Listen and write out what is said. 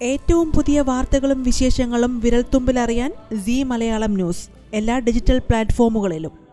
ഏറ്റവും പുതിയ വാർത്തകളും വിശേഷങ്ങളും വിരൽത്തുമ്പിലറിയാൻ സി മലയാളം ന്യൂസ് എല്ലാ ഡിജിറ്റൽ പ്ലാറ്റ്ഫോമുകളിലും.